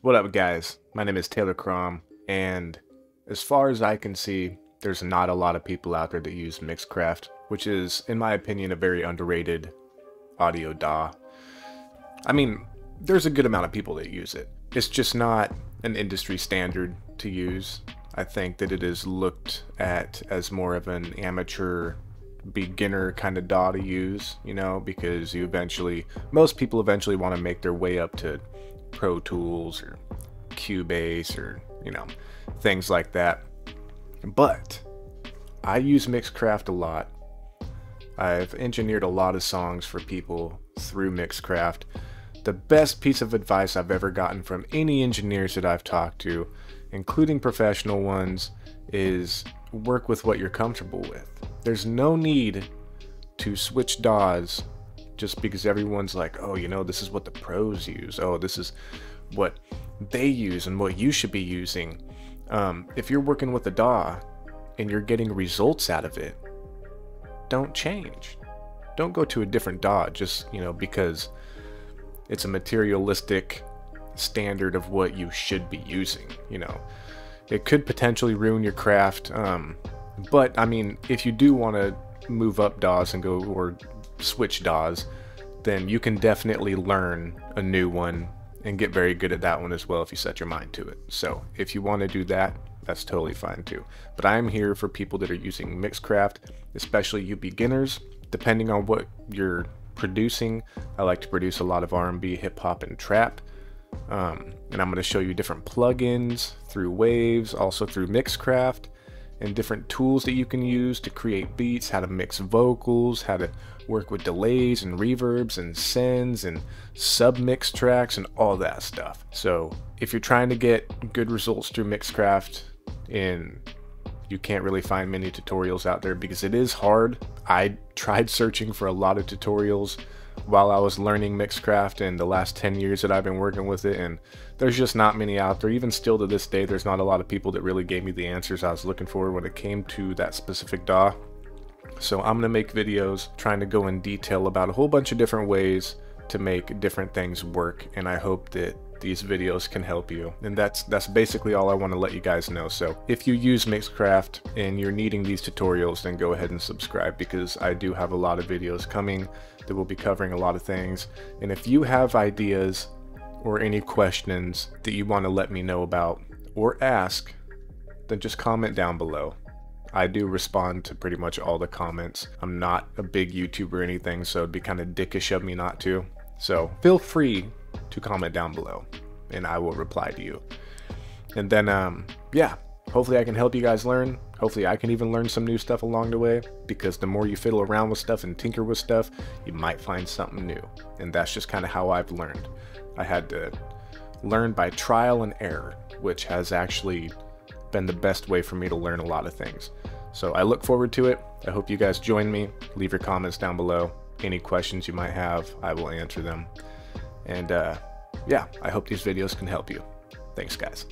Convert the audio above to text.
What up, guys? My name is Taylor Krom, and as far as I can see, there's not a lot of people out there that use Mixcraft, which is, in my opinion, a very underrated audio DAW. I mean, there's a good amount of people that use it. It's just not an industry standard to use. I think that it is looked at as more of an amateur beginner kind of DAW to use, you know, because you eventually, most people eventually want to make their way up to Pro Tools or Cubase or, you know, things like that. But I use Mixcraft a lot. I've engineered a lot of songs for people through Mixcraft. The best piece of advice I've ever gotten from any engineers that I've talked to, including professional ones, is work with what you're comfortable with. There's no need to switch DAWs just because everyone's like, oh, you know, this is what the pros use. Oh, this is what they use and what you should be using. Um, if you're working with a DAW and you're getting results out of it, don't change. Don't go to a different DAW just, you know, because it's a materialistic standard of what you should be using, you know. It could potentially ruin your craft. Um, but I mean, if you do want to move up DAWs and go or switch DAWs, then you can definitely learn a new one and get very good at that one as well if you set your mind to it. So if you want to do that, that's totally fine too. But I'm here for people that are using Mixcraft, especially you beginners. Depending on what you're producing, I like to produce a lot of R&B, hip hop, and trap. Um, and I'm going to show you different plugins through Waves, also through Mixcraft, and different tools that you can use to create beats, how to mix vocals, how to work with delays and reverbs and sends and submix tracks and all that stuff. So if you're trying to get good results through Mixcraft and you can't really find many tutorials out there because it is hard. I tried searching for a lot of tutorials while I was learning Mixcraft and the last 10 years that I've been working with it and there's just not many out there. Even still to this day, there's not a lot of people that really gave me the answers I was looking for when it came to that specific DAW. So I'm going to make videos trying to go in detail about a whole bunch of different ways to make different things work and I hope that these videos can help you. And that's that's basically all I want to let you guys know. So if you use Mixcraft and you're needing these tutorials, then go ahead and subscribe because I do have a lot of videos coming that will be covering a lot of things. And if you have ideas or any questions that you want to let me know about or ask, then just comment down below. I do respond to pretty much all the comments. I'm not a big YouTuber or anything, so it'd be kind of dickish of me not to. So feel free to comment down below and I will reply to you. And then, um, yeah, hopefully I can help you guys learn. Hopefully I can even learn some new stuff along the way because the more you fiddle around with stuff and tinker with stuff, you might find something new. And that's just kind of how I've learned. I had to learn by trial and error, which has actually been the best way for me to learn a lot of things. So I look forward to it. I hope you guys join me. Leave your comments down below. Any questions you might have, I will answer them. And uh, yeah, I hope these videos can help you. Thanks, guys.